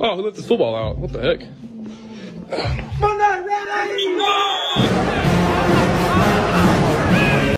Oh, who let this football out? What the heck?